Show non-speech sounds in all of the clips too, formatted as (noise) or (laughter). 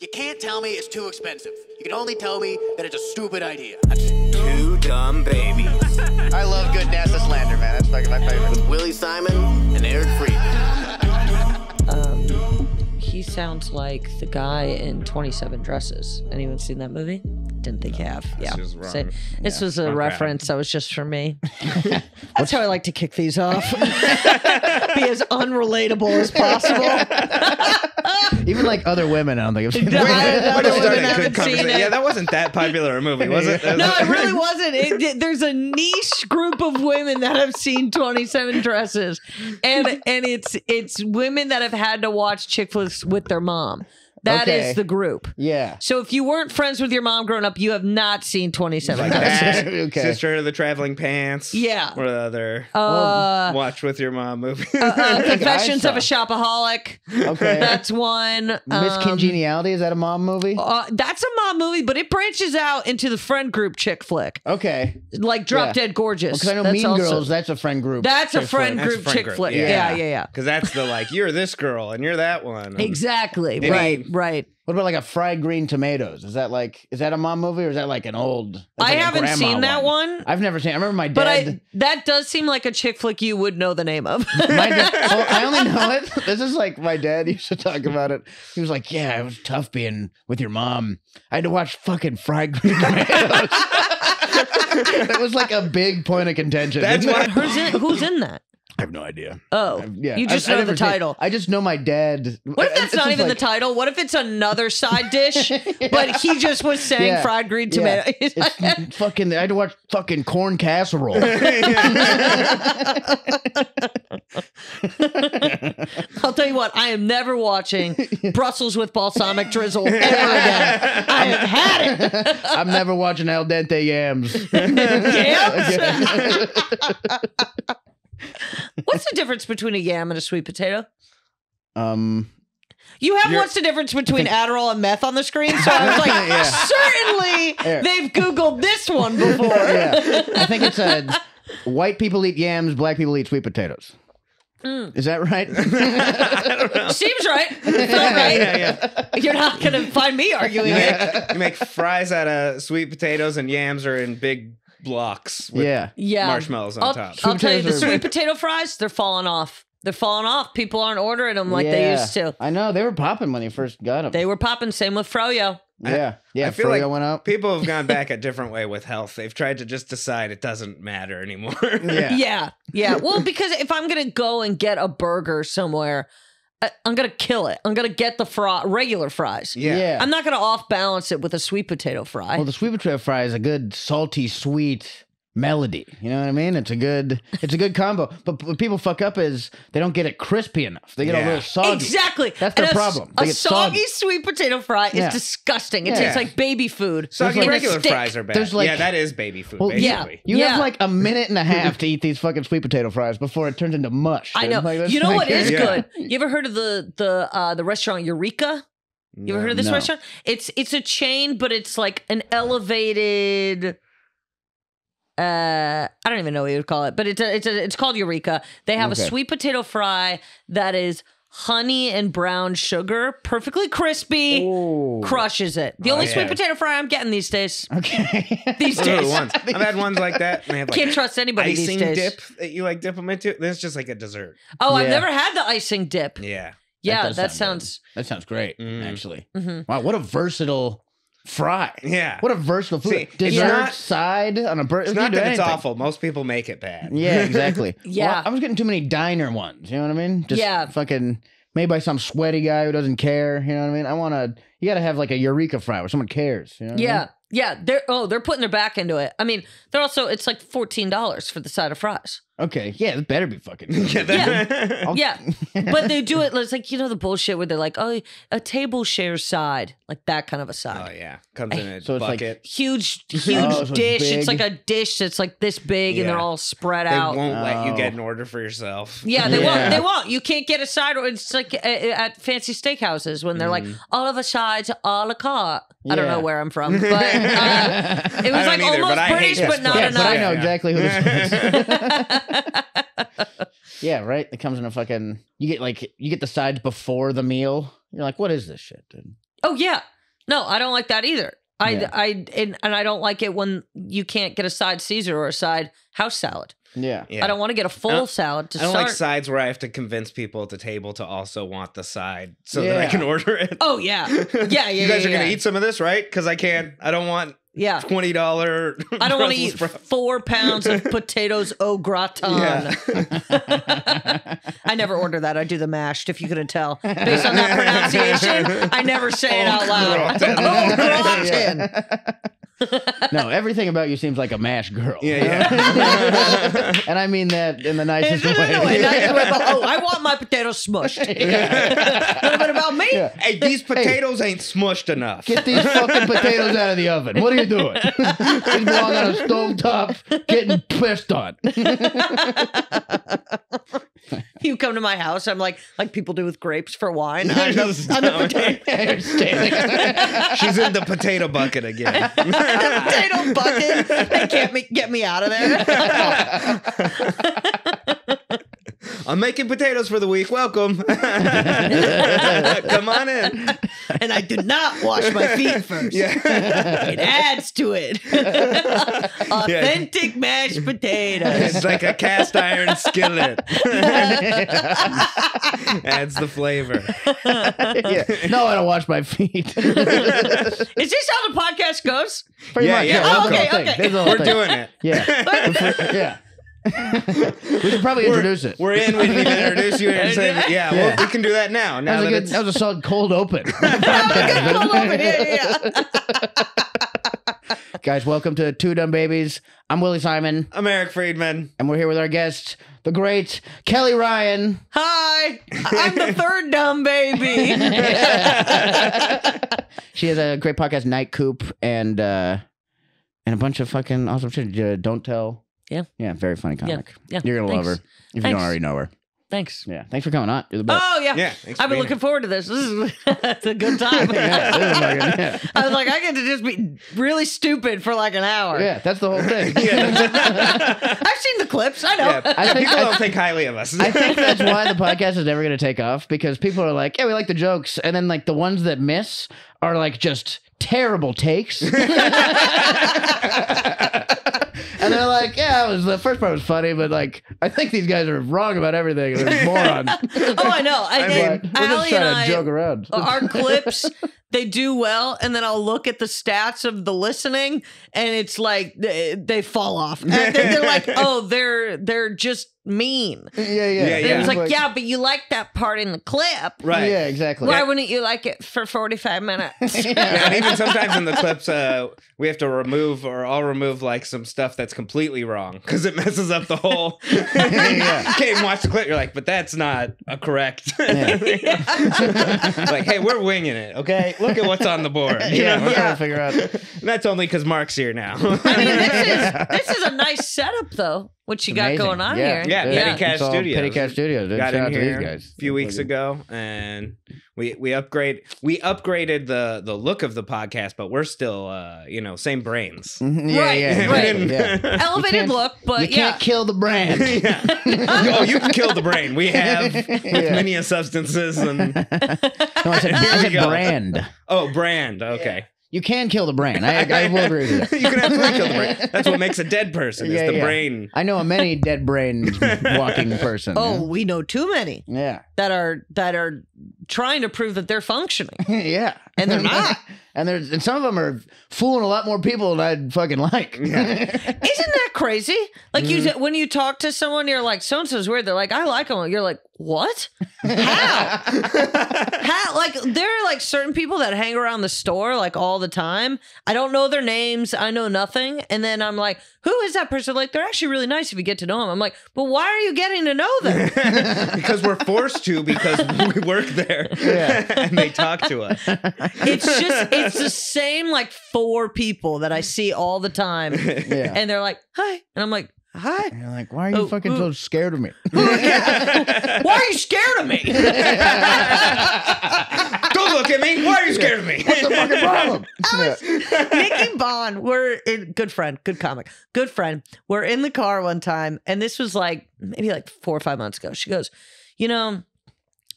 You can't tell me it's too expensive. You can only tell me that it's a stupid idea. That's. Two dumb babies. (laughs) I love good NASA slander, man. That's fucking my favorite. With Willie Simon and Eric Freedman. Um, he sounds like the guy in 27 Dresses. Anyone seen that movie? Didn't think you have. Yeah. just wrong. So, this Yeah, was a wrong reference that was just for me. (laughs) That's how I like to kick these off. (laughs) Be as unrelatable as possible. (laughs) Even like other women, I don't think I've seen I- that. I Way to don't start even a haven't good seen it. Yeah, that wasn't that popular a movie, was it? No, it really wasn't. It, it- there's a niche group of women that have seen 27 dresses, and and it's it's women that have had to watch chick flicks with their mom. That is Okay. the group. Yeah. So if you weren't friends with your mom growing up, you have not seen 27 like dresses. (laughs) (laughs) Okay. Sister of the Traveling Pants. Yeah. Or the other Uh, Watch with Your Mom movie. uh, think (laughs) I Confessions of a. Shopaholic. Okay. That's one. Miss Um, Congeniality is that a mom movie? uh, that's a mom movie, but it branches out into the friend group chick flick, Okay. like Drop Yeah. Dead Gorgeous. Because I know That's Mean also- Girls. That's a friend group. That's a friend flick. That's group friend chick group, flick. yeah. Yeah, yeah, yeah. Because that's the like, you're this girl and you're that one. Exactly. Maybe- Right, right. What about like a fried green tomatoes? Is that like is that a mom movie or is that like an old? I like haven't grandma seen that one, I've never seen. I remember my dad. but I that does seem like a chick flick you would know the name of. (laughs) my dad well, I only know (laughs) it. This is like my dad used to talk about it. He was like, "Yeah, it was tough being with your mom. I had to watch fucking fried green (laughs) tomatoes." that was like a big point of contention. That's why- who's in Who's in that? I have no idea. Oh, Yeah, you just I- I know the never seen title. I just know my dad. What if that's not even the title? What if it's another side dish, (laughs) but he just was saying Yeah. fried green Yeah. tomato? (laughs) It's fucking. I had to watch fucking corn casserole. (laughs) I'll tell you what, I am never watching Brussels with balsamic drizzle ever again. I have had it. I'm never watching al dente yams. Yams? What's the difference between a yam and a sweet potato? Um, You have You're- what's the difference between Adderall and meth on the screen? So I was (laughs) like, Yeah. certainly Yeah. they've Googled this one before. (laughs) yeah, I think it's a white people eat yams, black people eat sweet potatoes. Mm. Is that right? (laughs) Seems right. Felt right. yeah, yeah. You're not going to find me arguing You it. make, you make fries out of sweet potatoes and yams are in big blocks with yeah. Yeah. marshmallows on I'll, top. I'll tell you, the potatoes are- sweet potato fries, they're falling off. They're falling off. People aren't ordering them like they Yeah. used to. I know they were popping when he first got them. They were popping. Same with Froyo. yeah, yeah. I feel Froyo like went up. People have gone back (laughs) a different way with health. They've tried to just decide it doesn't matter anymore. Yeah. (laughs) Yeah, yeah. Well, because if I'm gonna go and get a burger somewhere, I- I'm gonna kill it. I'm gonna get the fry, regular fries. Yeah. I'm not gonna off balance it with a sweet potato fry. Well, the sweet potato fry is a good salty sweet melody. You know what I mean? It's a good it's a good combo. But what people fuck up is they don't get it crispy enough. They get a little soggy. Exactly. That's And their a s- problem. They A get soggy soggy. sweet potato fry is Yeah. disgusting. It Yeah. tastes like baby food. Soggy in a regular stick. fries are bad. There's like- yeah, that is baby food, Well, basically. yeah. You have like a minute and a (laughs) half to eat these fucking sweet potato fries before it turns into mush. I know. Like, that's you know like- what is Yeah. good? You ever heard of the the uh, the restaurant Eureka? You ever heard of this No. restaurant? It's it's a chain, but it's like an elevated. Uh, I don't even know what you would call it, but it's a, it's a, it's called Eureka. They have Okay. a sweet potato fry that is honey and brown sugar, perfectly crispy, Ooh. crushes it. The Oh, only yeah. sweet potato fry I'm getting these days. Okay. (laughs) These Those the days, ones. I've had ones like that. And they have like can't trust anybody these icing days. dip that you like dip them into. Then it's just like a dessert. Oh, I've never had the icing dip. Yeah. Yeah, does that, sound good. sounds. That sounds great, Mm. actually. Mhm. Wow, what a versatile fry. Yeah. What a versatile food. See, it's Dessert not- side on a burger. It's not that it's awful. Most people make it bad. Yeah, (laughs) exactly. (laughs) Yeah. Well, I was getting too many diner ones. You know what I mean? Just Yeah. fucking made by some sweaty guy who doesn't care. You know what I mean? I want to. You got to have like a eureka fry where someone cares. You know what I mean? Yeah, yeah. They're oh, they're putting their back into it. I mean, they're also it's like fourteen dollars for the side of fries. Okay. Yeah, it better be fucking. (laughs) Yeah, that- I'll- Yeah, (laughs) (laughs) but they do it. It's like you know the bullshit where they're like, oh, a table share side, like that kind of a side. Oh yeah, comes in a So it's like- bucket. Huge, huge Oh, so it's dish. It's big. like a dish that's like this big, and they're all spread they out. They won't let you get Oh. an order for yourself. Yeah, they Yeah. won't. They won't. You can't get a side. Or it's like at fancy steakhouses when they're like Mm. all of a sides a la carte. I don't know where I'm from, (laughs) but uh, (laughs) it was like either, almost but British, but not yeah, place. but I know exactly who this (laughs) is. yeah, right. It comes in a fucking. You get like you get the sides before the meal. You're like, what is this shit, dude? Oh yeah. No, I don't like that either. I Yeah. I and, and I don't like it when you can't get a side Caesar or a side house salad. Yeah. Yeah. I don't want to get a full don't- salad to I don't start. like sides where I have to convince people at the table to also want the side so that I can order it. oh yeah. (laughs) Yeah, yeah. you guys yeah, are gonna eat some of this, right? Because I can't. I don't want Yeah. twenty dollar. I don't want to eat four pounds of (laughs) potatoes au gratin. Yeah. (laughs) I never order that. I do the mashed, if you couldn't tell. Based on that pronunciation, I never say it out loud. Au gratin. (laughs) no, everything about you seems like a mash girl. Yeah, yeah. (laughs) and I mean that in the nicest no, way. no, and I just went, oh, I want my potatoes smushed. (laughs) What about me? Yeah. hey, these potatoes ain't smushed enough. Get these fucking potatoes out of the oven. What are you doing? These belong on a stovetop getting pissed on. (laughs) You come to my house, I'm like, like people do with grapes for wine. I'm the, (laughs) I'm the potato, She's in the potato bucket again. (laughs) the potato bucket. They get me, get me out of there. I'm making potatoes for the week. Welcome. (laughs) Come on in. (laughs) and I do not wash my feet first. Yeah. (laughs) It adds to it. Authentic mashed potatoes. It's like a cast iron skillet. Adds the flavor. yeah. No, I don't wash my feet. Is this how the podcast goes? Pretty Yeah, much. yeah, that's the oh, okay, okay. That's the whole We're thing. doing it. Yeah. yeah. We should probably introduce it. We're in. We didn't even introduce you. And say, yeah, Yeah. well, we can do that now. Now That was, that, a good, that was a solid cold open. Hold over here, yeah. (laughs) Guys, welcome to Two Dumb Babies. I'm Willie Simon, I'm Eric Freedman. and we're here with our guest, the great Kelly Ryan. Hi, I'm the third dumb baby. (laughs) she has a great podcast, Night Coop, and uh, and a bunch of fucking awesome shit. Uh, don't tell. Yeah. Yeah, very funny comic. yeah. You're gonna love her Thanks. if you Thanks. don't already know her. Thanks. Yeah. Thanks for coming on. You're the best. Oh yeah, Yeah, thanks I've been being looking here. forward to this. This is (laughs) it's a good time. (laughs) yeah, this is fucking- yeah. (laughs) I was like, I get to just be really stupid for like an hour. Yeah, that's the whole thing. I've seen the clips. I know. Yeah, I think- people I- don't think highly of us. I think that's why the podcast is never going to take off because people are like, yeah, we like the jokes. And then, like, the ones that miss are like just terrible takes. And they're like, yeah, it was the first part was funny, but like, I think these guys are wrong about everything. They're morons. (laughs) oh, I know. I, But and we're just trying and to I, joke around. (laughs) our clips they do well and then i'll look at the stats of the listening and it's like they, they fall off and they're, they're like (laughs) oh they're they're just mean yeah, yeah. Yeah, yeah. it was like yeah but you like that part in the clip right. Yeah, exactly. why wouldn't you like it for 45 minutes (laughs) Yeah, and even sometimes in the clips, uh, we have to remove or I'll remove like some stuff that's completely wrong because it messes up the whole. (laughs) Yeah. you (laughs) can't even watch the clip. You're like, but that's not a correct. Like, hey, we're winging it. Okay, look at what's on the board. You yeah, know? we're trying Yeah. to figure out. And that's only because Mark's here now. i mean this is this is a nice setup though what you got Amazing. going on yeah. here Yeah, dude. Petty Cash It's all Studios. Petty Cash Studios. dude. Got Shout in out to here these guys. a few weeks ago, and we we upgrade we upgraded the the look of the podcast, but we're still uh, you know same brains. Mhm, Yeah, Right, yeah, right. exactly, yeah. (laughs) elevated can't- look but You yeah can't kill the brand. (laughs) yeah. (laughs) oh, you can kill the brain. We have Yeah. many substances and No, I said, I There we said go. brand. oh, brand. Okay, You can kill the brain. I, I will agree with that. (laughs) you can absolutely kill the brain. That's what makes a dead person. Is Yeah, the yeah. brain. I know a many dead brain (laughs) walking person. oh we know too many yeah, that are that are trying to prove that they're functioning (laughs) yeah, And they're not. (laughs) and there's and some of them are fooling a lot more people than I'd fucking like. (laughs) Isn't that crazy? Like you, Mm-hmm. when you talk to someone, you're like, so and so's weird. They're like, I like them. You're like, what? How? How? Like there are like certain people that hang around the store like all the time. I don't know their names. I know nothing. And then I'm like, who is that person? Like they're actually really nice if you get to know them. I'm like, but why are you getting to know them? (laughs) because we're forced to because we work there Yeah. and they talk to us. it's just it's the same like four people that I see all the time, yeah. and they're like, hi, and I'm like, hi. And you're like, why are you Oh, fucking so scared of me? (laughs) Why are you scared of me? (laughs) Don't look at me. Why are you scared of me? What's the fucking problem? Yeah. Nikki Bond, we're in good friend, good comic, good friend. We're in the car one time, and this was like maybe like four or five months ago. She goes, You know,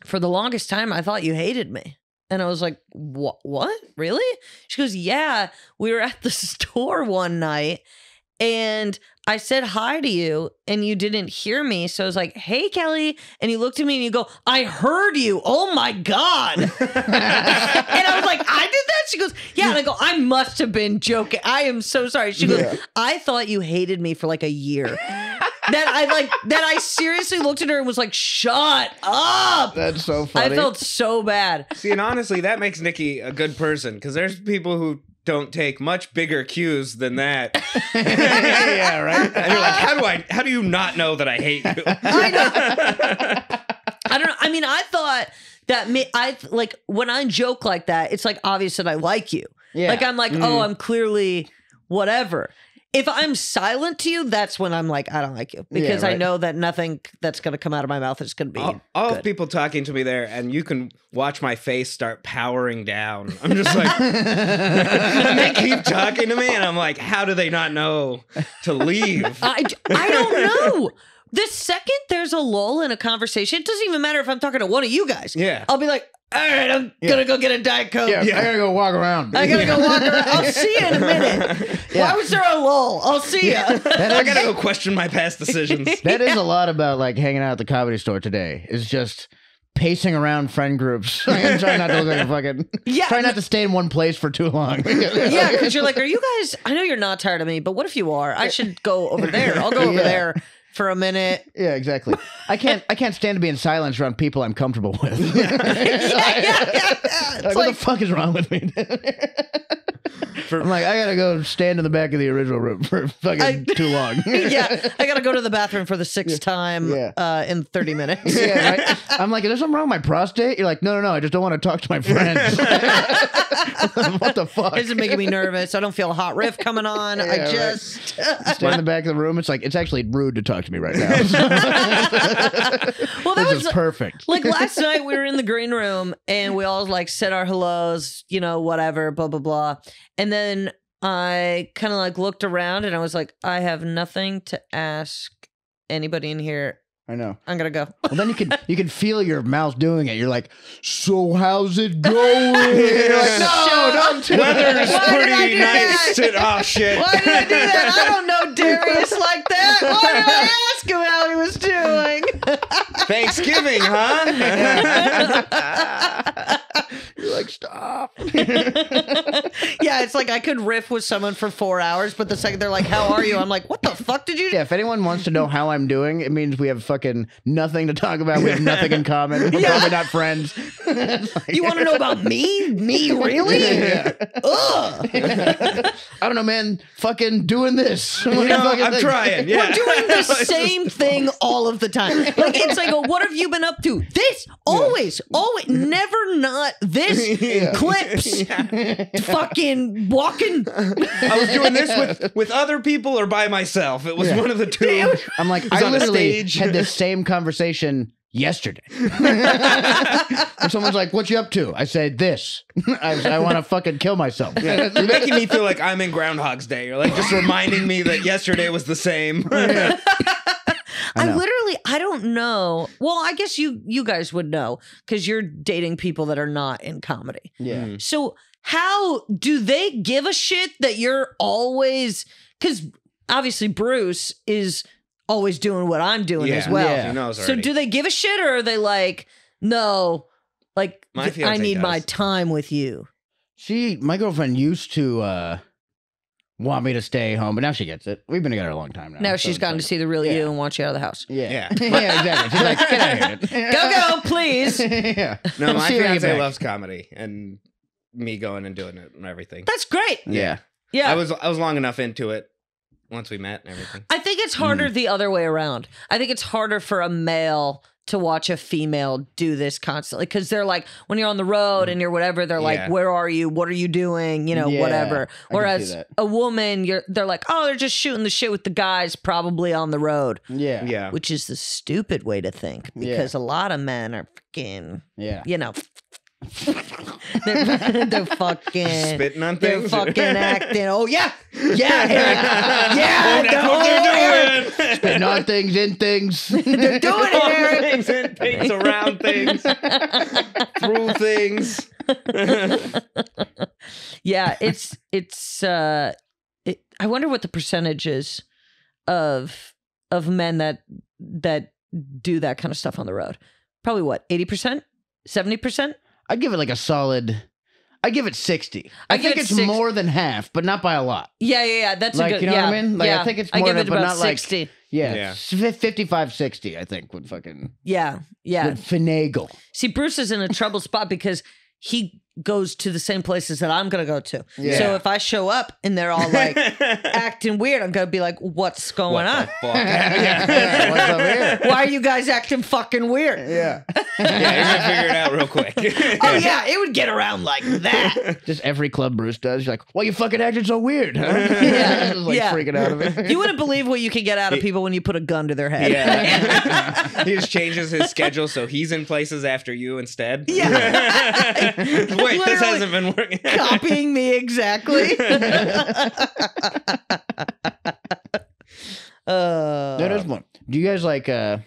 for the longest time, I thought you hated me. And I was like, what? What? Really? She goes, yeah. We were at the (laughs) store one night and I said hi to you and you didn't hear me. So I was like, hey, Kelly. And you looked at me and you go, I heard you. Oh my God. (laughs) and I was like, I did that? She goes, yeah. And I go, I must have been joking. I am so sorry. She goes, I thought you hated me for like a year. that I like, that I seriously looked at her and was like, shut up. That's so funny. I felt so bad. See, and honestly, that makes Nikki a good person because there's people who don't take much bigger cues than that. (laughs) yeah, right. And you're like, how do I? How do you not know that I hate you? I don't know. I mean, I thought that me, I like when I joke like that, it's like obvious that I like you. Yeah. Like I'm like, Mm. oh, I'm clearly whatever. If I'm silent to you, that's when I'm like, I don't like you because I right. know that nothing that's going to come out of my mouth is going to be. all, all of people talking to me there, and you can watch my face start powering down. I'm just like, and (laughs) (laughs) they keep talking to me, and I'm like, how do they not know to leave? I, I don't know. The second there's a lull in a conversation, it doesn't even matter if I'm talking to one of you guys. Yeah. I'll be like, all right, I'm gonna go get a diet coke. yeah, I gotta go walk around. I gotta go walk around. I'll (laughs) see you in a minute. Why was there a lull? I'll see you. (laughs) I gotta go question my past decisions. (laughs) That is a lot about like hanging out at the comedy store today. Is just pacing around friend groups and trying not to look like a fucking. Yeah. Try not to stay in one place for too long. yeah, because you're like, are you guys? I know you're not tired of me, but what if you are? I should go over there. I'll go over Yeah. there for a minute. Yeah, exactly. I can't. I can't stand to be in silence around people I'm comfortable with. yeah, yeah, yeah. It's Like, what the (laughs) fuck is wrong with me? I'm like, I gotta go stand in the back of the original room for fucking I- too long. (laughs) yeah, I gotta go to the bathroom for the sixth time uh, in 30 minutes. Yeah, right? (laughs) I'm like, is there something wrong with my prostate? You're like, no, no, no. I just don't want to talk to my friends. (laughs) what the fuck? This is making me nervous. I don't feel a hot riff coming on. I (laughs) Yeah, right. just. Stand in the back of the room. It's like it's actually rude to talk to me right now. (laughs) well, that this was perfect. like last night we were in the green room and we all like said our hellos, you know, whatever, blah blah blah. And then I kind of like looked around and I was like, I have nothing to ask anybody in here. I know. I'm gonna go. Well, then you can (laughs) you can feel your mouth doing it. You're like, so how's it (laughs) going? You're like, no, don't do Weather's Why did I pretty do nice. that? To, oh shit! Why did I do that? I don't know Darius like that. Why did I ask him how he was doing? (laughs) Thanksgiving, huh? You're like, stop. yeah, it's like I could riff with someone for four hours, but the second they're like, "How are you?" I'm like, "What the fuck did you?" do? Yeah, if anyone wants to know how I'm doing, it means we have fucking nothing to talk about. We have nothing in (laughs) common. We're Yeah. probably not friends. (laughs) (laughs) You want to know about me? Me really? Yeah. Ugh. I don't know, man. Fucking doing this. You know, I'm trying. Yeah, We're doing the same thing all of the time. Like it's like, a, what have you been up to? This always, always, never not this. Clips, fucking walking. I was doing this with with other people or by myself. It was one of the two. I'm like, I literally stage. had this same conversation yesterday. (laughs) and someone's like, "What you up to?" I said, "This. I, I want to fucking kill myself." You're making me feel like I'm in Groundhog's Day. You're like just reminding me that yesterday was the same. (laughs) (laughs) I, know. literally, I don't know. Well, I guess you you guys would know because you're dating people that are not in comedy. Yeah. Mm-hmm. So how do they give a shit that you're always because obviously Bruce is always doing what I'm doing as well. Yeah. He knows So already. do they give a shit or are they like, no, like My th- I fiancé need my does. time with you. She, my girlfriend, used to uh want me to stay home, but now she gets it. We've been together a long time now. Now so she's gotten like- to see the real you and wants you out of the house. Yeah, Yeah. (laughs) yeah, exactly. She's like, get out of here. (laughs) Go go, please. (laughs) yeah. No, my See you when you get fiance back. loves comedy and me going and doing it and everything. That's great. Yeah. Yeah. I was I was long enough into it once we met and everything. I think it's harder Mm. the other way around. I think it's harder for a male to watch a female do this constantly because they're like, when you're on the road and you're whatever, they're like, where are you? What are you doing? You know, Yeah, whatever. I can see Whereas a woman, you're they're like, oh, they're just shooting the shit with the guys, probably on the road, Yeah. Yeah. which is the stupid way to think Yeah. because a lot of men are fucking, Yeah. you know, they're, they're fucking Spitting on things. They're fucking acting. Oh yeah, yeah, Eric. (laughs) yeah. That's what they're doing. Spitting on things, in things. (laughs) They're doing it, Eric. things and things around things through things. (laughs) yeah, it's it's. uh it, I wonder what the percentage is of of men that that do that kind of stuff on the road. Probably what eighty percent, seventy percent. I give it like a solid. I give it sixty. I, I think it it's six- more than half, but not by a lot. Yeah, yeah, yeah. That's Like, a good. you know what I mean? Like, I think it's I more give than- it but about not like- sixty. Yeah, Yeah. 55, 60, I think would fucking Yeah, yeah. would finagle. See, Bruce is in a trouble spot because he goes to the same places that I'm gonna go to. Yeah. So if I show up and they're all like (laughs) acting weird, I'm gonna be like, "What's going what on? the fuck? (laughs) (laughs) yeah. What's up here? Why are you guys acting fucking weird?" Yeah, yeah, you're gonna figure it out real quick. Oh yeah, it would get around like that. just every club Bruce does. You're like, "Why you fucking acting so weird?" Huh? Yeah, like yeah. freaking out of it. You wouldn't believe what you can get out of people when you put a gun to their head. Yeah. he just changes his schedule so he's in places after you instead. Yeah. Wait, this hasn't been working. (laughs) Copying me exactly. (laughs) uh, That is one. Do you guys like? uh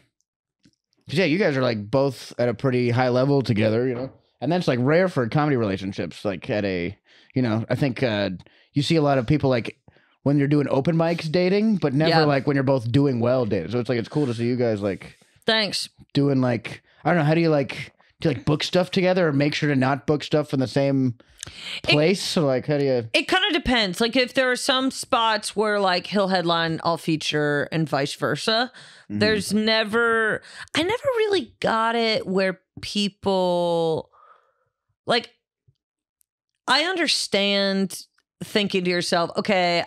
'cause, yeah, you guys are like both at a pretty high level together, you know, and that's like rare for comedy relationships. Like at a, you know, I think uh you see a lot of people like when you're doing open mics dating, but never Yeah. like when you're both doing well dating. So it's like it's cool to see you guys like Thanks. doing like I don't know how do you like do you like book stuff together or make sure to not book stuff in the same place? so like how do you? It kind of depends. Like if there are some spots where like he'll headline, I'll feature, and vice versa. Mm-hmm. There's never. I never really got it where people like. I understand thinking to yourself, okay,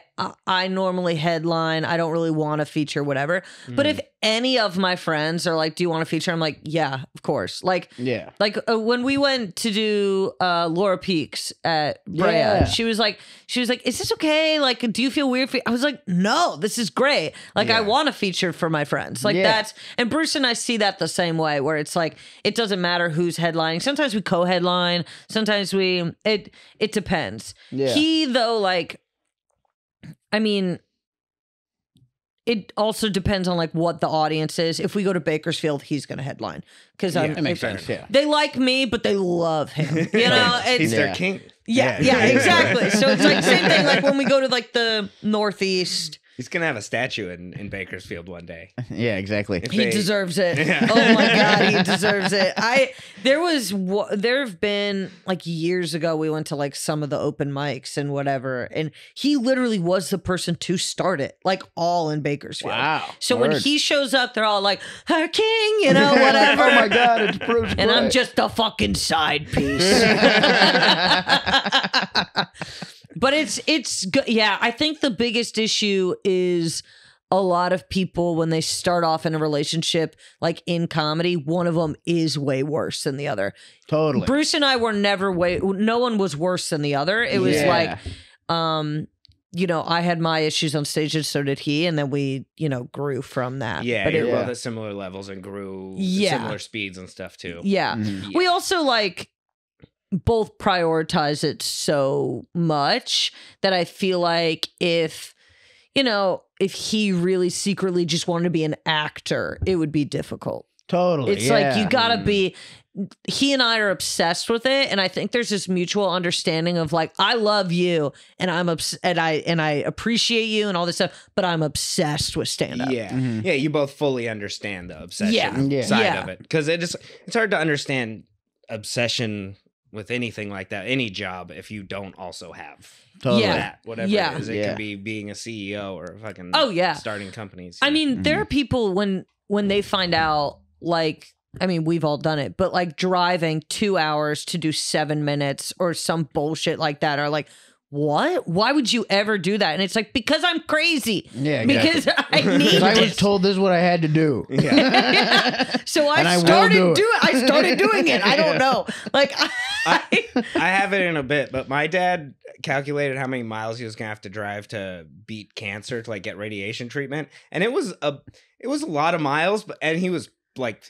I, normally headline. I don't really want to feature whatever. But Mm. if any of my friends are like, "Do you want to feature?" I'm like, "Yeah, of course." Like Yeah. like uh, when we went to do uh Laura Peaks at Brea, Yeah. she was like, she was like, "Is this okay? Like, do you feel weird?" For-? I was like, "No, this is great. Like, I want to feature for my friends. Like Yeah. that's." And Bruce and I see that the same way, where it's like it doesn't matter who's headlining. Sometimes we co-headline. Sometimes we it it depends. Yeah. He though, like, I mean. It also depends on like what the audience is. If we go to Bakersfield, he's going to headline because I'm. That makes sense. Yeah. they like me, but they love him. You (laughs) know, it's He's their Yeah. king. yeah, yeah, exactly. (laughs) So it's like same thing. Like when we go to like the Northeast, He's gonna have a statue in, in Bakersfield one day. (laughs) Yeah. Exactly. If he they- deserves it. (laughs) Yeah. Oh my god, he deserves it. I there was there have been like years ago we went to like some of the open mics and whatever, and he literally was the person to start it, like all in Bakersfield. Wow. So when he shows up, they're all like, "Her king," you know, (laughs) whatever. oh my god, it's Bruce. and I'm just a fucking side piece. But it's it's good. yeah, I think the biggest issue is a lot of people when they start off in a relationship like in comedy, one of them is way worse than the other. totally. Bruce and I were never way no one was worse than the other. It was Yeah. like um you know, I had my issues on stage and so did he and then we, you know, grew from that. Yeah, but you're it, Yeah. both at similar levels and grew Yeah. similar speeds and stuff too. yeah. Mhm. We also like both prioritize it so much that I feel like if you know, if he really secretly just wanted to be an actor, it would be difficult. Totally. It's like you got to Mm. be he and I are obsessed with it and I think there's this mutual understanding of like I love you and I'm obs- and I and I appreciate you and all this stuff, but I'm obsessed with stand up. Yeah, Mhm. yeah, you both fully understand the obsession Yeah. Yeah. side Yeah. of it because it is it's hard to understand obsession with anything like that, any job, if you don't also have Totally. Yeah. that, whatever Yeah. it is. It Yeah. could be being a CEO or fucking Oh, yeah. starting companies. I yeah. mean, there are mhm. people when when they find out like I mean, we've all done it, but like driving 2 hours to do 7 minutes or some bullshit like that are like what? Why would you ever do that? And it's like because I'm crazy. Yeah. Exactly. Because I (laughs) need I was told this is what I had to do. yeah. (laughs) so I I started do it. do it. I started doing it. I don't (laughs) Yeah. know. Like I, I have it in a bit, but my dad calculated how many miles he was gonna have to drive to beat cancer to like get radiation treatment, and it was a it was a lot of miles, but and he was like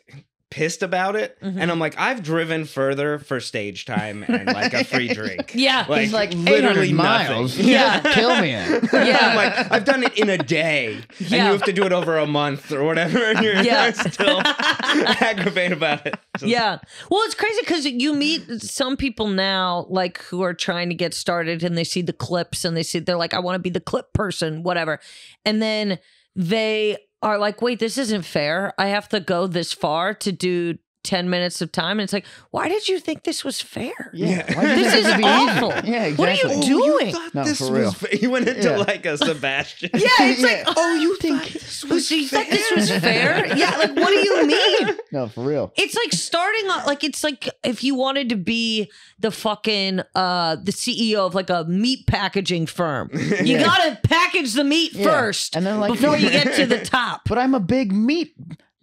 pissed about it, Mm-hmm. and I'm like, I've driven further for stage time and like a (laughs) free drink. Yeah. like, He's like literally miles. (laughs) Yeah. (laughs) kill me. Yeah. I'm like, I've done it in a day, and you have to do it over a month or whatever, and you're Yeah. still aggravated about it. Just- Yeah. Well, it's crazy because you meet some people now, like who are trying to get started and they see the clips and they see, they're like, I want to be the clip person, whatever. And then they are like, wait, this isn't fair. I have to go this far to do 10 minutes of time. And it's like, why did you think this was fair? Yeah, Yeah. why (laughs) This is have awful. easy? Yeah, What are you exactly. doing? Oh, you thought No, this for was real. fa- you went into Yeah. like a Sebastian. (laughs) Yeah, it's like, Oh, you think? oh, so you thought this was fair? (laughs) Yeah, like, what do you mean? No, for real. It's like starting on like it's like if you wanted to be the fucking uh the CEO of like a meat packaging firm. You gotta package the meat Yeah. first And then, like, before you get to the top. But I'm a big meat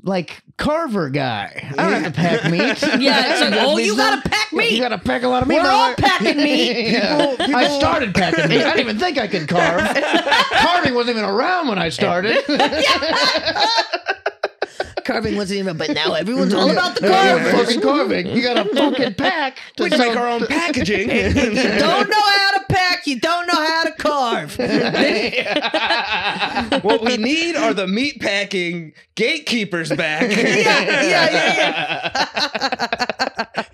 like carver guy. I don't have to pack (laughs) meat. Yeah, it's like, (laughs) oh, you gotta pack meat. You gotta pack a lot of meat. We're all motherfucker. packing meat. (laughs) Yeah. I started packing meat. I didn't even think I could carve. Carving wasn't even around when I started. Carving wasn't even, but now everyone's (laughs) all about the carving. fucking carving. You got a (laughs) fucking pack. To We make our own packaging. (laughs) You don't know how to pack, you don't know how to carve. what we need are the meat packing gatekeepers back. yeah, yeah, yeah,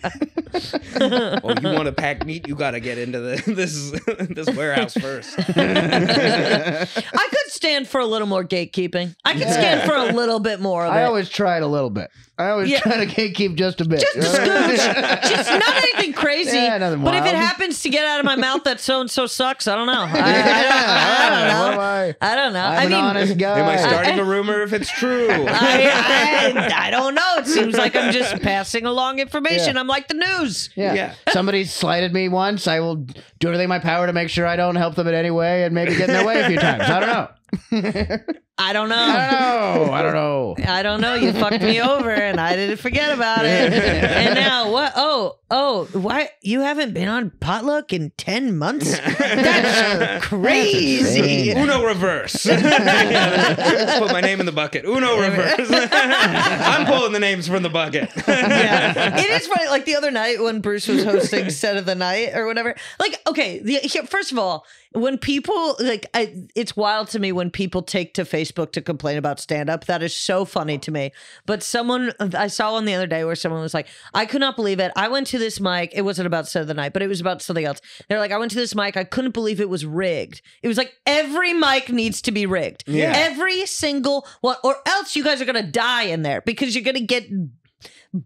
yeah. Well, (laughs) oh, you want to pack meat, you got to get into the, (laughs) this this warehouse first. (laughs) I could stand for a little more gatekeeping. I could stand for a little bit more of I it. always tried a little bit. I always Yeah. try to gatekeep just a bit. just a scooch. just not anything crazy. Yeah, nothing but if it happens to get out of my mouth that so and so sucks, I don't know. I, I don't, I What don't know. I? I don't know. I'm I an mean, honest guy. Am I starting a rumor if it's true? I, I, I don't know. It seems like I'm just passing along information. Yeah. I'm like the news. Yeah. Yeah. (laughs) Somebody slighted me once. I will do everything in my power to make sure I don't help them in any way and maybe get in their way a few times. I don't know. (laughs) I don't know. I don't know. I don't know. (laughs) I don't know. You fucked me over, and I didn't forget about it. (laughs) and now what? Oh, oh, why you haven't been on potluck in ten months? That's crazy. Uno reverse. Let's put my name in the bucket. Uno reverse. I'm pulling the names from the bucket. yeah, it is funny. Like the other night when Bruce was hosting set of the night or whatever. Like, okay, the, first of all, when people like, I, it's wild to me when people take to Facebook to complain about stand up. That is so funny to me. But someone I saw one the other day where someone was like, I could not believe it. I went to this mic. It wasn't about set of the night, but it was about something else. They're like, I went to this mic. I couldn't believe it was rigged. It was like every mic needs to be rigged. Yeah. Every single one, or else you guys are gonna die in there because you're gonna get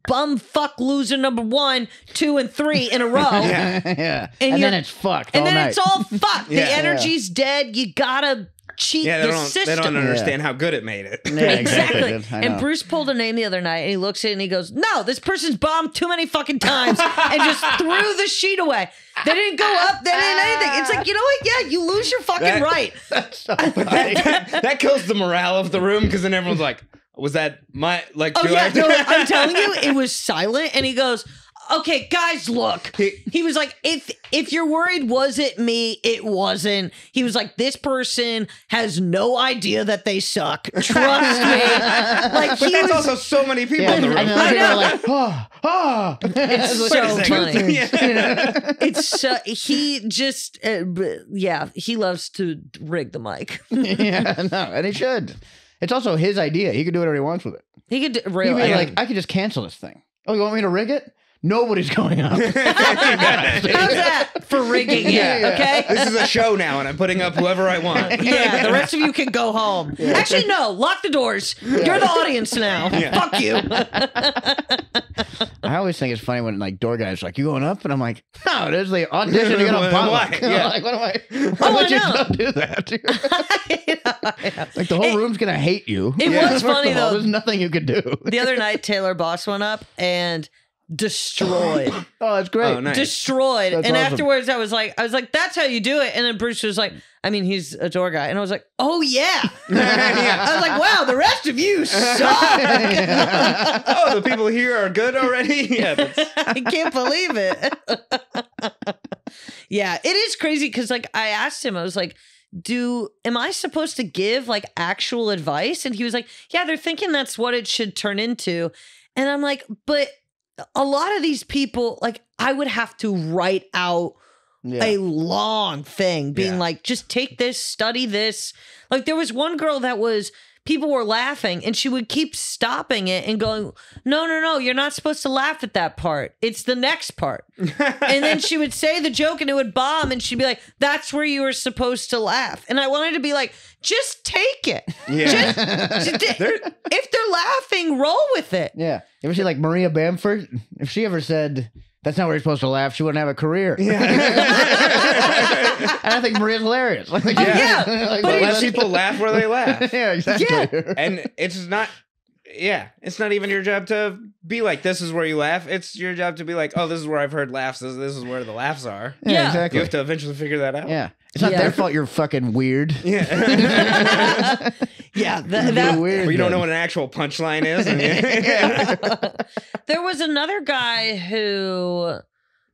bum fuck loser number one, two, and three in a row. (laughs) Yeah. yeah. And And, then it's fucked And all then night. it's all fucked. Yeah. the energy's dead. You gotta cheat Yeah, they the don't, system. they don't understand how good it made it. Yeah, Exactly. (laughs) dude. And. Bruce pulled a name the other night and he looks at it and he goes, No, this person's bombed too many fucking times and just (laughs) threw the sheet away. They didn't go up, they didn't anything. It's like, you know what? Yeah, you lose your fucking That- right. that, that kills the morale of the room because then everyone's like, was that my, like, Oh do yeah, I no, I'm telling you, it was (laughs) silent. And he goes, "Okay, guys, look." He- He was like, "If if you're worried, was it me? It wasn't." He was like, "This person has no idea that they suck. Trust me." (laughs) Like But he that's was. also so many people yeah. in the room. And then I people are know. like, oh, oh. It's so funny. Yeah. (laughs) it's so, he just uh, yeah he loves to rig the mic. yeah, no, and he should. It's also his idea. He could do whatever he wants with it. He could do- He'd really be like, I could just cancel this thing. Oh, you want me to rig it? Nobody's going up. (laughs) How's that for rigging it? Yeah. Okay. This is a show now, and I'm putting up whoever I want. (laughs) Yeah, the rest of you can go home. Actually, no, lock the doors. You're the audience now. (laughs) Fuck you. I always think it's funny when like door guys are like, "You going up?" And I'm like, "No, there's the audition to get on Why? potluck." Yeah. like, what am I? Why Oh, would I you know. not do that? like the whole It- room's gonna hate you. it Yeah. was funny though. There's nothing you could do. The other night, Taylor Boss went up and destroyed, (laughs) Oh, that's great. Oh, nice. destroyed. That's and awesome. afterwards, I was like, I was like, that's how you do it. And then Bruce was like, I mean, he's a door guy, and I was like, oh yeah. (laughs) I was like, wow, the rest of you suck. (laughs) oh, the people here are good already? Yeah. That's, I can't believe it. yeah, it is crazy because like I asked him, I was like, do am I supposed to give like actual advice? And he was like, Yeah, they're thinking that's what it should turn into. And I'm like, but a lot of these people, like, I would have to write out Yeah. a long thing being Yeah. like just take this study this like there was one girl that was people were laughing and she would keep stopping it and going no no no you're not supposed to laugh at that part it's the next part (laughs) and then she would say the joke and it would bomb and she'd be like that's where you were supposed to laugh and i wanted to be like just take it Yeah. Just- (laughs) if they're laughing roll with it Yeah. You ever see like Maria Bamford? If she ever said that's not where you're supposed to laugh, she wouldn't have a career. Yeah. (laughs) and I think Maria's hilarious. Oh, like, (laughs) yeah. like, But like, Let (laughs) people laugh where they laugh. yeah, exactly. Yeah. and it's not yeah it's not even your job to be like this is where you laugh it's your job to be like oh this is where i've heard laughs this, this is where the laughs are Yeah, Yeah. exactly. you have to eventually figure that out yeah. It's not Yeah. their fault you're fucking weird. yeah yeah (laughs) th- that, weird. or you don't know what an actual punchline is (laughs) and (laughs) there was another guy who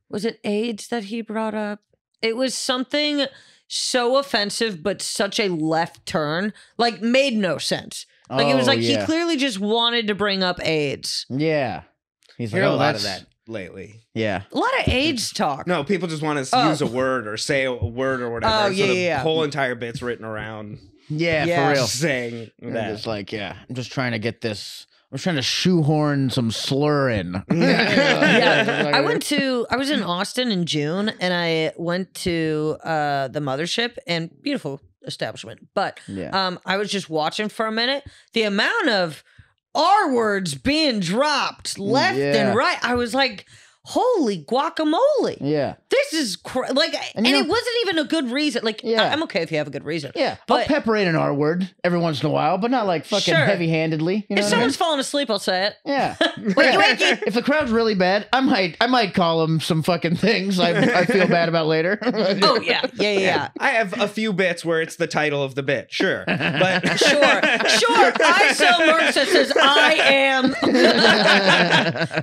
was it AIDS that he brought up? It was something so offensive, but such a left turn, like made no sense. Like it was Oh, like yeah. he clearly just wanted to bring up AIDS. Yeah. He's hear like, a oh, lot of that lately Yeah. A lot of AIDS talk. no people just want to Oh. use a word or say a word or whatever Oh, so the yeah, yeah. whole entire bit's written around Yeah, Yeah. for real. saying I'm that just like, yeah, I'm just trying to get this. I'm trying to shoehorn some slur in. (laughs) yeah. (laughs) (laughs) I went to I was in Austin in June and I went to uh the mothership and beautiful establishment. But Yeah. um I was just watching for a minute. The amount of R words being dropped left Yeah. and right. I was like, holy guacamole. Yeah. This is cr- like and, And you it wasn't even a good reason. Like Yeah. I- I'm okay if you have a good reason. Yeah. But- I'll pepper in an R word every once in a while, but not like fucking Sure. heavy handedly. You know If what I mean? someone's falling asleep, I'll say it. Yeah. (laughs) Wakey, wakey. (laughs) if the crowd's really bad, I might I might call them some fucking things I, I feel bad about later. (laughs) Oh yeah. Yeah, yeah, yeah. I have a few bits where it's the title of the bit, sure, but Sure, sure. I sell merch that says I am.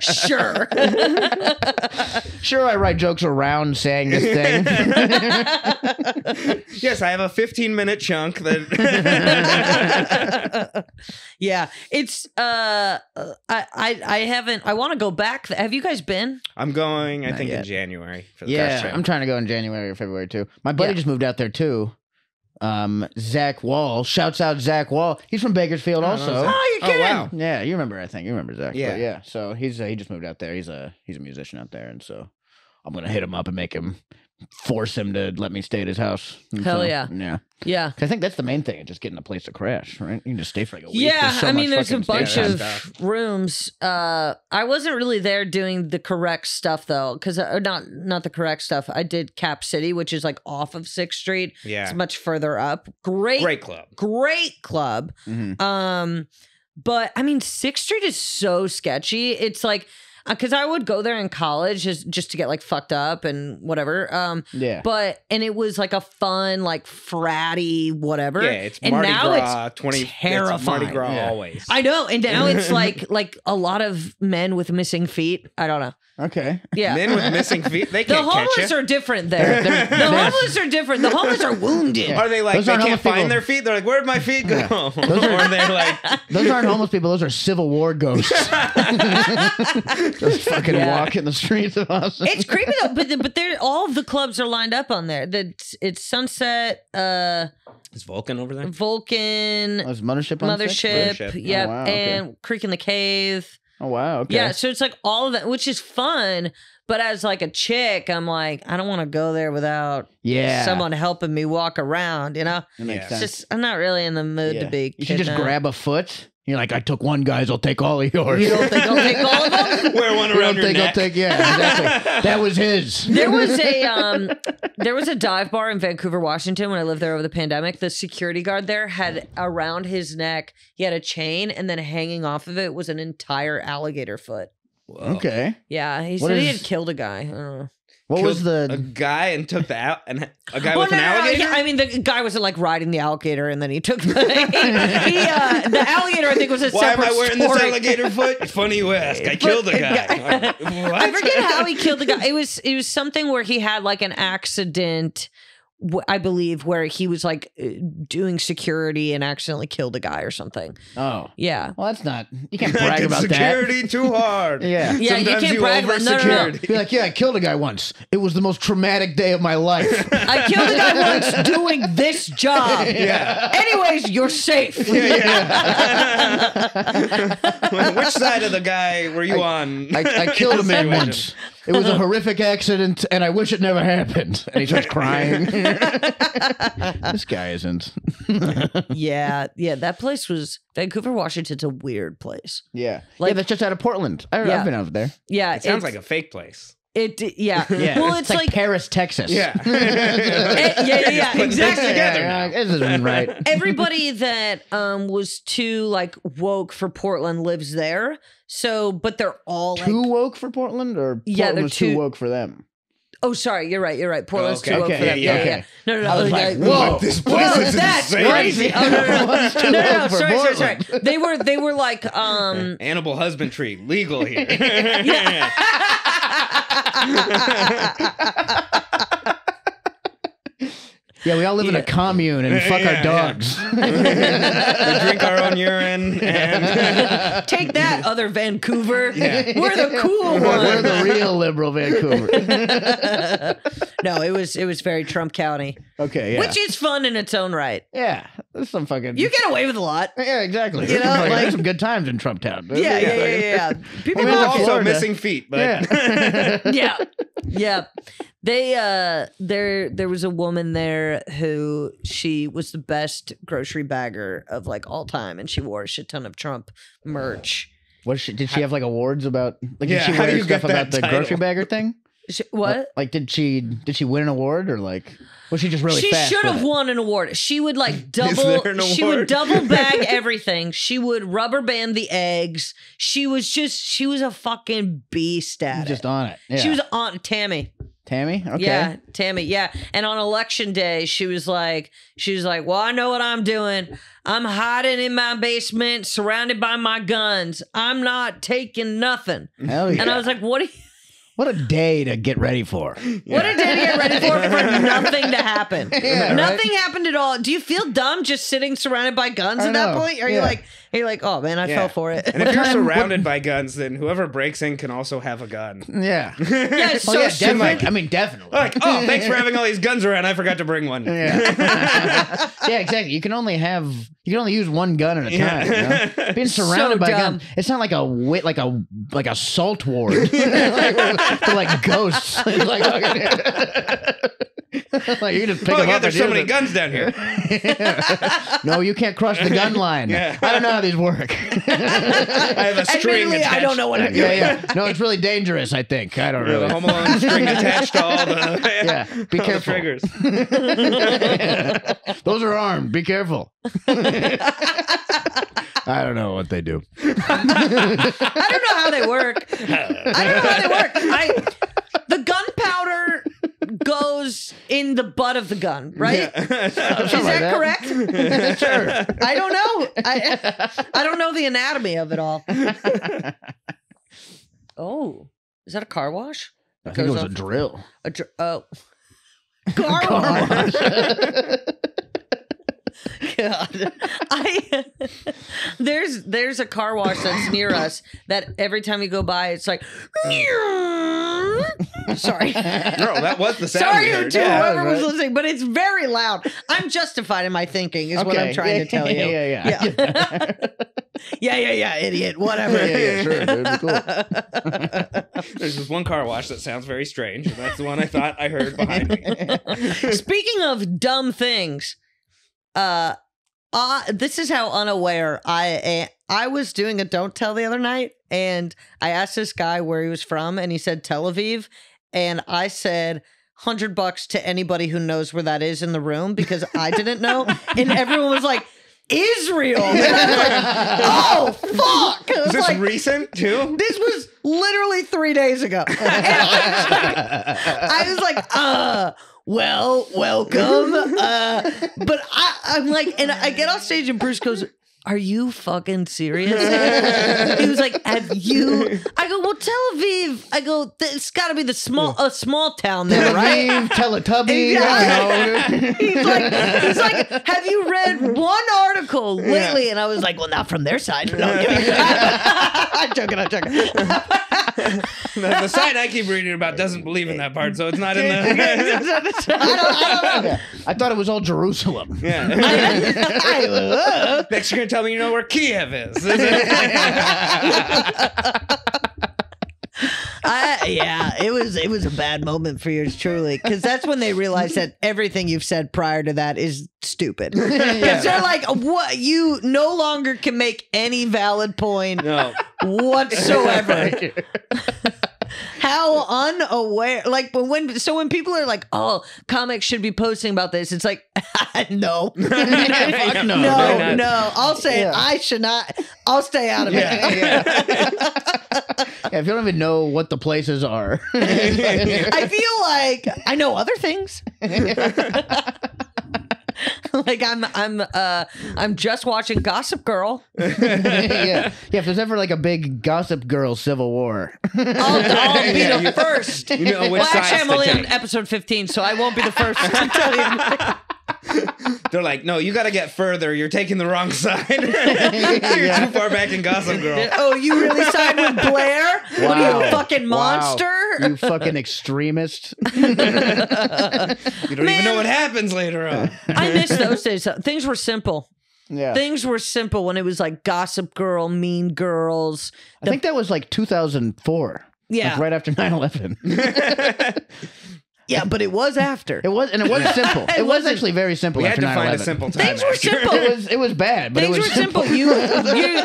sure. Sure, I write jokes around saying this thing. (laughs) yes, I have a 15 minute chunk that (laughs) yeah, it's. uh I I, I haven't. I want to go back. Have you guys been? I'm going. I Not think in. January for the yeah, first time. I'm trying to go in January or February too. My buddy Yeah. just moved out there too. Um, Zach Wall. Shouts out Zach Wall. He's from Bakersfield Oh, also. Zach. Oh, you Oh, kidding? wow. Yeah, you remember? I think you remember Zach. Yeah. But yeah. So he's uh, he just moved out there. He's a he's a musician out there, and so I'm gonna hit him up and make him force him to let me stay at his house. And Hell so, yeah. yeah. Yeah. 'Cause I think that's the main thing. Just getting a place to crash, right? You can just stay for like a week. Yeah, so I mean, much there's a fucking bunch stay time. of stuff. rooms. Uh, I wasn't really there doing the correct stuff though, because uh, not not the correct stuff. I did Cap City, which is like off of Sixth Street. yeah, It's much further up. Great, great club. great club. Mhm. Um, but I mean, Sixth Street is so sketchy. It's like because I would go there in college just just to get like fucked up and whatever. Um, Yeah. but and it was like a fun like fratty whatever. Yeah, it's and Mardi now Gras. it's 20 it's terrifying. Mardi Gras Yeah. always. I know, and now (laughs) it's like like a lot of men with missing feet. I don't know. Okay. Yeah. Men with missing feet, they (laughs) the can't catch homeless you. are different there. They're- (laughs) the homeless are different. The homeless are wounded. Yeah. Are they like Those they can't homeless people. find their feet? They're like, where'd my feet go? Yeah. Those are- or they're like, Those aren't homeless people. Those are Civil War ghosts. (laughs) Just fucking Yeah. walk in the streets of Austin. It's creepy though, but the, but they're (laughs) all of the clubs are lined up on there. The, it's Sunset, uh, is Vulcan over there? Vulcan, Oh, is Mothership on six? Mothership, Mothership. yep, Oh, wow, okay. and Creek and the Cave. Oh wow. Okay. Yeah, so it's like all of that, which is fun. But as like a chick, I'm like, I don't want to go there without Yeah. someone helping me walk around. You know, That makes Yeah. it's sense. just I'm not really in the mood Yeah. to be. You should just grab a foot. You're like, I took one, guys. I'll take all of yours. You don't think I'll take all of them? (laughs) Wear one around You don't your think I'll take? Yeah, exactly. (laughs) that was his. There was a um, there was a dive bar in Vancouver, Washington when I lived there over the pandemic. The security guard there had around his neck, he had a chain, and then hanging off of it was an entire alligator foot. Okay. Yeah, he What said he is- had killed a guy. I don't know. What was Killed a the? guy and took the out and a guy Well, with no, an no, no, alligator? yeah, I mean, the guy wasn't like riding the alligator, and then he took the (laughs) he, uh, the alligator. I think was a Why am I wearing story. this alligator foot? (laughs) Funny you ask. I killed a guy. (laughs) I forget how he killed the guy. It was it was something where he had like an accident w- I believe, where he was like uh, doing security and accidentally killed a guy or something. Oh, Yeah. well, that's not. You (laughs) can't I brag did about security too hard. that. (laughs) Yeah. Yeah, you Sometimes can't brag about- no, no, no. Be like, yeah, I killed a guy once. It was the most traumatic day of my life. (laughs) I killed a guy once doing this job. Yeah. Anyways, you're safe. Yeah, yeah. Which side of the guy were you on? I, I killed a man Situation. once. It was a uh-huh. horrific accident, and I wish it never happened. And he starts (laughs) crying. (laughs) this guy isn't. (laughs) yeah, yeah. That place was Vancouver, Washington's a weird place. Yeah. Like- yeah, that's just out of Portland. I, Yeah. I've been out there. Yeah, It sounds like a fake place. It. Yeah, (laughs) Yeah. Well, it's, like, Paris, Texas. Yeah. (laughs) Eh, yeah, yeah, yeah, (laughs) Putting exactly. together Yeah, this isn't right. everybody that um was too like woke for Portland lives there. So, but they're all like, Too woke for Portland, or Yeah, they're was too too- woke for them. oh, sorry, you're right, you're right. Portland's Okay. too woke Okay, for them. yeah, Yeah, yeah, yeah. No, no, no. I was like, whoa, this place whoa, is that's insane. crazy. Oh, no, no, no. No, no, no, woke sorry, sorry, sorry. They were, they were like, um, Animal husbandry legal here. Yeah, we all live in a commune and fuck Yeah, our yeah. dogs. (laughs) we drink our own urine and (laughs) take that, other Vancouver. Yeah. We're the cool We're one. the real liberal Vancouver. (laughs) no, it was, it was very Trump County, Okay, yeah. which is fun in its own right. yeah, there's some fucking. You get away with a lot. yeah, exactly. You know, (laughs) Fucking- like- there's some good times in Trump Town. Yeah, yeah, yeah, yeah. yeah. (laughs) People We People went to love it. also Florida. missing feet, but Yeah. (laughs) yeah yeah they uh there there was a woman there who she was the best grocery bagger of like all time and she wore a shit ton of trump merch What she, did she have like awards about? Like, Yeah, did she how do wear you stuff get that about the title? grocery bagger thing? She, what Like, did she did she win an award or like was she just really she should have won an award she would like (laughs) double she would double (laughs) bag everything she would rubber band the eggs she was just she was a fucking beast at Just it on it. Yeah. she was on tammy Tammy. Okay. Yeah, Tammy. Yeah. And on election day, she was like, she was like, well, I know what I'm doing. I'm hiding in my basement, surrounded by my guns. I'm not taking nothing. Hell yeah. And I was like, what? Are you, what a day to get ready for. what a day to get ready for for (laughs) nothing to happen. (laughs) Yeah, right? nothing happened at all. Do you feel dumb just sitting surrounded by guns I at that know. point? Are you like, are you like, oh man, I Yeah. fell for it? And if you're (laughs) surrounded by guns, then whoever breaks in can also have a gun. Yeah. yeah, it's Oh, so yeah, stupid. definitely. I mean, definitely. Like, oh, thanks for having all these guns around. I forgot to bring one. Yeah. yeah, exactly. You can only have you can only use one gun at a time. you know? (laughs) Being surrounded So by dumb. guns, it's not like a wit, like a like a salt ward, (laughs) like, for like ghosts. It's (laughs) like, (laughs) like you just pick Oh them yeah, up. there's so many it. guns down here. (laughs) No, you can't cross the gun (laughs) line. Yeah. I don't know how these work. I have a string attached. I don't know what I'm yeah, doing. yeah. No, it's really dangerous. I think I don't Yeah, really. Home Alone string attached to all the Yeah, be all the careful. triggers. Those are armed. Be careful. I don't know what they do. I don't know how they work. I don't know how they work. I the gunpowder goes in the butt of the gun, right? (laughs) Is Something that, correct? (laughs) sure. I don't know. I I don't know the anatomy of it all. (laughs) Oh, is that a car wash? I think it was a drill. A dr- oh, car wash. God, I there's there's a car wash that's near us that every time you go by, it's like. Sorry. No, that was the sound. Sorry we to. Yeah, whoever that was was right. listening, but it's very loud. I'm justified in my thinking, is what I'm trying (laughs) Yeah, to tell you. yeah, yeah, yeah. yeah, (laughs) yeah, yeah, yeah, idiot. Whatever. yeah, yeah, sure, dude. Cool. (laughs) There's this one car wash that sounds very strange. and That's the one I thought I heard behind me. Speaking of dumb things, uh, uh, this is how unaware I am. I was doing a don't tell the other night, and I asked this guy where he was from, and he said Tel Aviv, and I said. Hundred bucks to anybody who knows where that is in the room because I didn't know, (laughs) and everyone was like, "Israel." And I was like, oh fuck! Is this like, recent too? this was literally three days ago. And (laughs) I was like, uh, well, welcome. Uh, but I, I'm like, and I get off stage and Bruce goes, "Are you fucking serious?" (laughs) he was like, "Have you?" I go, "Well, Tel Aviv." I go, "It's got to be the small a small town there, right?" Right? Teletubby. Yeah. you know. (laughs) He's like, he's like, have you read one article lately? And I was like, well, not from their side. No, I'm kidding. (laughs) I'm joking. I'm joking. The, the site I keep reading about doesn't believe in that part, so it's not in the. I don't, I don't know. I thought it was all Jerusalem. yeah. I- Next, you're gonna tell me you know where Kiev is. (laughs) I, yeah, it was it was a bad moment for yours truly because that's when they realized that everything you've said prior to that is stupid. (laughs) Because they're like, what you no longer can make any valid point no. whatsoever. (laughs) How unaware, like when, when so when people are like, "Oh, comics should be posting about this," it's like, (laughs) no, (laughs) (laughs) Fuck no. no, they're no. I'll say Yeah. I should not. I'll stay out of Yeah, it. yeah, if you don't even know what the places are. I feel like I know other things. (laughs) like I'm, I'm, uh, I'm just watching Gossip Girl. (laughs) yeah. yeah, if there's ever like a big gossip girl civil war. I'll, I'll be (laughs) Yeah, the you- first. You know which well, actually, I'm to only on episode 15, so I won't be the first to tell you. (laughs) They're like, no, you got to get further. You're taking the wrong side. (laughs) You're too far back in Gossip Girl. Oh, you really side with Blair? What are you, a Wow. fucking Wow. monster? You fucking extremist. (laughs) You don't even know what happens later on. I miss those days. Things were simple. Yeah. Things were simple when it was like Gossip Girl, Mean Girls. I think that was like 2004. Yeah. Like right after 9 11. Yeah, but it was after. It was, and it was simple. (laughs) It It was actually very simple We had after to 9 find a simple time. Things were after. simple. It was, it was bad, but Things it were was (laughs) simple. You, you,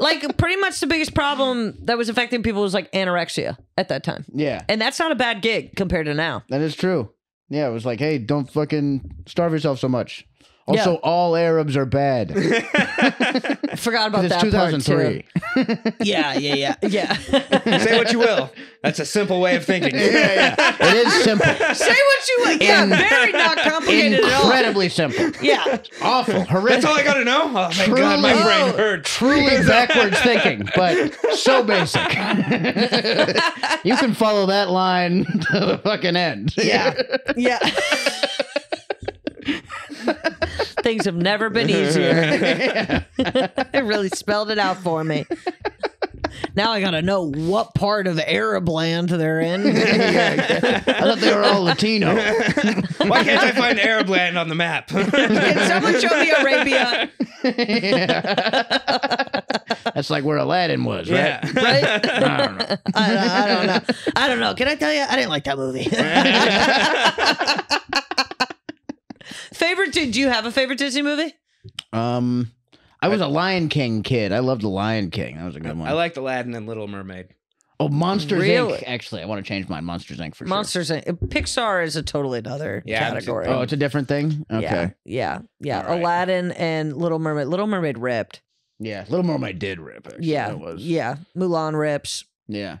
like, pretty much the biggest problem that was affecting people was like anorexia at that time. Yeah, And that's not a bad gig compared to now. that is true. Yeah, it was like, hey, don't fucking starve yourself so much. Also, Yeah. all Arabs are bad. (laughs) I forgot about It's that part 2003. too. Yeah, yeah, yeah, (laughs) yeah. Say what you will. That's a simple way of thinking. yeah, yeah. It is simple. Say what you want. Yeah, very not complicated at all. Incredibly simple. Yeah. Awful. Horrific. That's all I got to know. Oh, thank God, my Truly- brain heard. Truly (laughs) backwards thinking, but so basic. you can follow that line to the fucking end. Yeah. Yeah. Things have never been easier. (laughs) it really spelled it out for me. Now I gotta know what part of Arab land they're in. (laughs) I thought they were all Latino. Why can't I find Arab land on the map? (laughs) Can someone show me Arabia? That's like where Aladdin was, right? yeah. Right? I don't know. I, I don't know. I don't know. Can I tell you? I didn't like that movie. Favorite? Did you have a favorite Disney movie? Um, I was a Lion King kid. I loved the Lion King. That was a good one. I liked Aladdin and Little Mermaid. oh, Monsters Really? Inc. Actually, I want to change mine. Monsters Inc. for Monsters. Inc. Pixar is a totally another Yeah, category. sure. Oh, it's a different thing. Okay. Yeah, yeah, yeah. All right. Aladdin and Little Mermaid. Little Mermaid ripped. Yeah, Little Mermaid did rip. Actually. Yeah, that was. yeah. Mulan rips. yeah,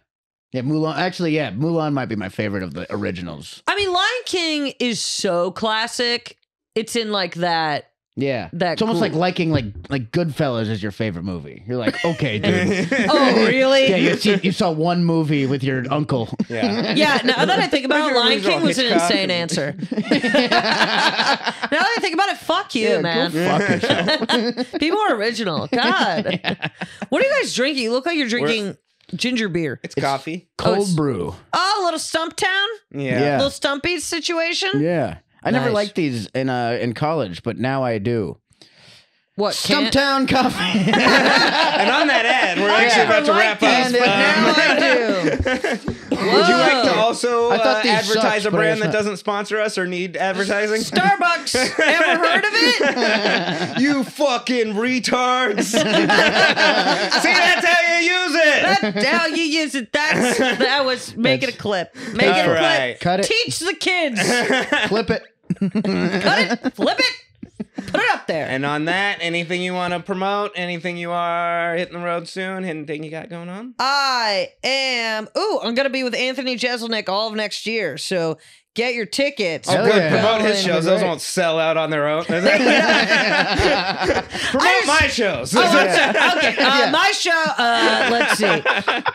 yeah. Mulan. Actually, yeah, Mulan might be my favorite of the originals. I mean, Lion King is so classic. It's in like that. Yeah, That it's almost cool- like liking like like Goodfellas is your favorite movie. You're like, okay, dude. (laughs) Oh, really? yeah, you, see, you saw one movie with your uncle. (laughs) Yeah. Yeah, now that I think about it, (laughs) Favorite Lion movies are King was an insane and- answer. now that I think about it, fuck you, Yeah, man. Go fuck yourself. Be more original. God. What are you guys drinking? You look like you're drinking ginger beer. It's coffee. Cold oh, it's- brew. Oh, a little Stumptown? Yeah. Yeah. Little Stumpy situation? Yeah, I never Nice. liked these in uh in college, but now I do. What? can't- Stumptown coffee. (laughs) And on that ad, we're actually never about to wrap up. this, but Um, now I do. (laughs) Would you like to also I uh, advertise sucked, a brand that doesn't sponsor us or need advertising? Starbucks. (laughs) Ever heard of it? you fucking retards. See, that's how you use it. That's how you use it. That's that was make it a clip. Make it a right. clip. Cut it. Teach the kids. Flip it. Cut it. Flip it. Put it up there. And on that, anything you want to promote? Anything you are hitting the road soon? Anything you got going on? I am. Ooh, I'm gonna be with Anthony Jeselnik all of next year. So get your tickets. Oh, Hell good. yeah. Promote his shows. Those won't sell out on their own. (laughs) (laughs) promote just- my shows. Oh, (laughs) I'm. Okay, uh, my show. Uh, let's see.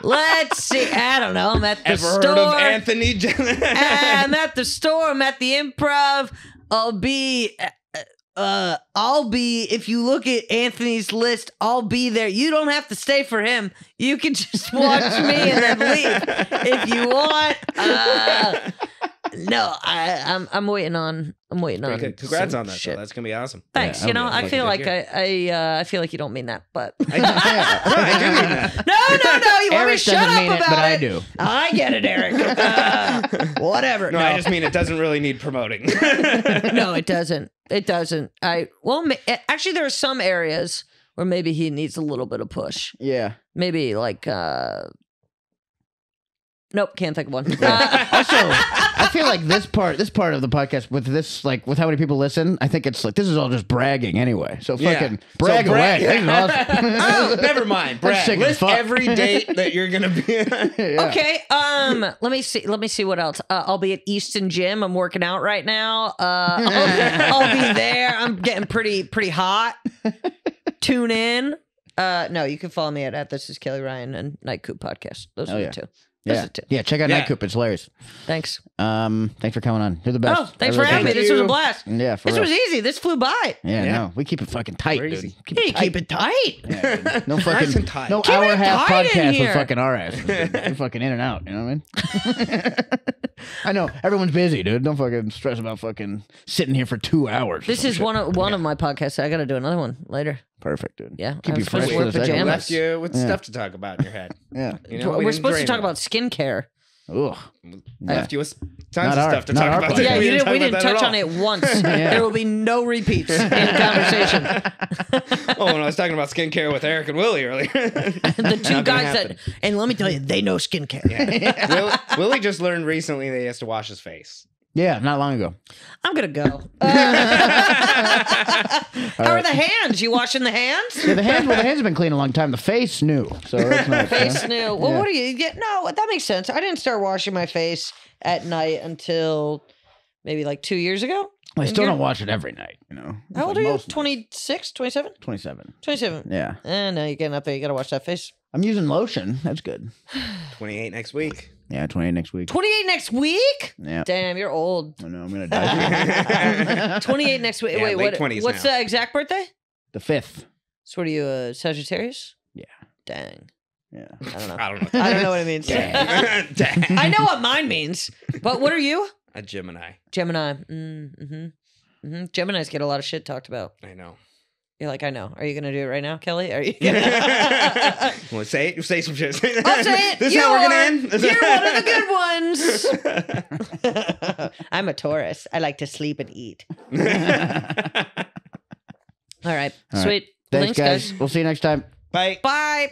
Let's see. I don't know. I'm at the Ever store. heard of Anthony? Jen- I'm at the store. I'm at the improv. I'll be. Uh, I'll be. If you look at Anthony's list, I'll be there. You don't have to stay for him. You can just watch me and then leave if you want. Uh, no, I, I'm. I'm waiting on. I'm waiting on. Pretty good. Congrats some on that. though. Shit. That's gonna be awesome. Thanks. Yeah, you know, okay. I Fucking feel good like year. I. I. Uh, I feel like you don't mean that, but (laughs) I, (laughs) no, I do mean that. no, no, no. You want me Eric to shut doesn't up mean it, about but I do. I get it, Eric. (laughs) Uh, whatever. No, I just mean it doesn't really need promoting. no, it doesn't. It doesn't. I well, ma- actually, there are some areas where maybe he needs a little bit of push. Yeah. Maybe like, uh nope, can't think of one. Uh, Also, (laughs) I feel like this part, this part of the podcast, with this, like, with how many people listen, I think it's like this is all just bragging anyway. So Yeah. fucking So brag brag- away. This is (laughs) awesome. oh, never mind. (laughs) Brad, sick as list fuck. every date that you're gonna be. Yeah. Okay. Um. Let me see. Let me see what else. Uh, I'll be at Easton Gym. I'm working out right now. Uh. I'll, I'll be there. I'm getting pretty pretty hot. Tune in. Uh. No, you can follow me at, at this is Kelly Ryan and Night Coop podcast. Those Oh, are yeah. the Yeah. are the two. Yeah, Yeah, check out Yeah. Night Coop. It's hilarious. Thanks. Um, thanks for coming on. You're the best. Oh, thanks I for having me. This was a blast. Yeah, for This real. was easy. This flew by. yeah, Yeah. no, we keep it fucking tight, We're dude. easy. Keep Hey, it tight. keep it tight. Yeah. No (laughs) fucking and tight. no Keep hour it and a half tight podcast with fucking our ass. dude. (laughs) We're fucking in and out. You know what I mean? (laughs) I know everyone's busy, dude. Don't fucking stress about fucking sitting here for two hours. This is shit. one of one of my podcasts. I got to do another one later. Perfect, dude. Yeah, keep I'm you supposed fresh to for wear the second pajamas. Left you with Yeah. stuff to talk about in your head. (laughs) Yeah. You know, We're we didn't supposed to drain talk about skincare. Ugh. Left you with tons Not of our- stuff to not talk our about. podcast. Yeah, We you didn't, we didn't that at touch on it once. (laughs) Yeah. There will be no repeats in (laughs) conversation. Oh, when I was talking about skincare with Eric and Willie earlier. the two guys that, and let me tell you, they know skincare. Will, Willie just learned recently that he has to wash his face. Yeah, not long ago. I'm gonna go. (laughs) Uh, (laughs) how are the hands? You washing the hands? Yeah, the hands. Well, the hands have been clean a long time. The face new, so (laughs) nice. Face yeah. new. Well, Yeah. what do you get? No, that makes sense. I didn't start washing my face at night until maybe like two years ago. I still don't watch it every night. You know. How old are you? most nights. 26, 27? Twenty-seven. 27. Yeah, Eh, now you're getting up there. You gotta wash that face. I'm using lotion. That's good. (sighs) 28 next week. Yeah, twenty-eight next week. 28 next week? Yeah. Damn, you're old. I know I'm gonna die. (laughs) 28 next week. Yeah, Wait, late what, 20s what's now. the exact birthday? the fifth. So what are you, uh, Sagittarius? Yeah. Dang. Yeah. I don't know. (laughs) I don't know. I don't know what it means. (laughs) Dang. I know what mine means, but what are you? A Gemini. Gemini. Mm, hmm Mm-hmm. Geminis get a lot of shit talked about. I know. You're like, I know. Are you gonna do it right now, Kelly? Are you? (laughs) Gonna... (laughs) well, say it. Say some shit. I'll say it. (laughs) This is you're how we're gonna one- end. This- You're one of the good ones. I'm a Taurus. I like to sleep and eat. All right. All right. Sweet. Thanks, guys. We'll see you next time. Bye. Bye.